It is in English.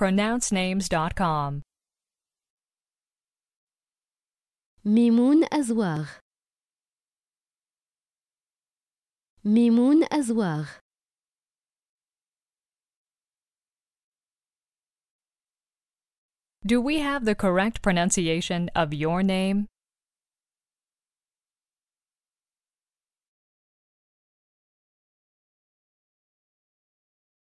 pronouncenames.com. Mimoun أزواغ Mimoun أزواغ Do we have the correct pronunciation of your name?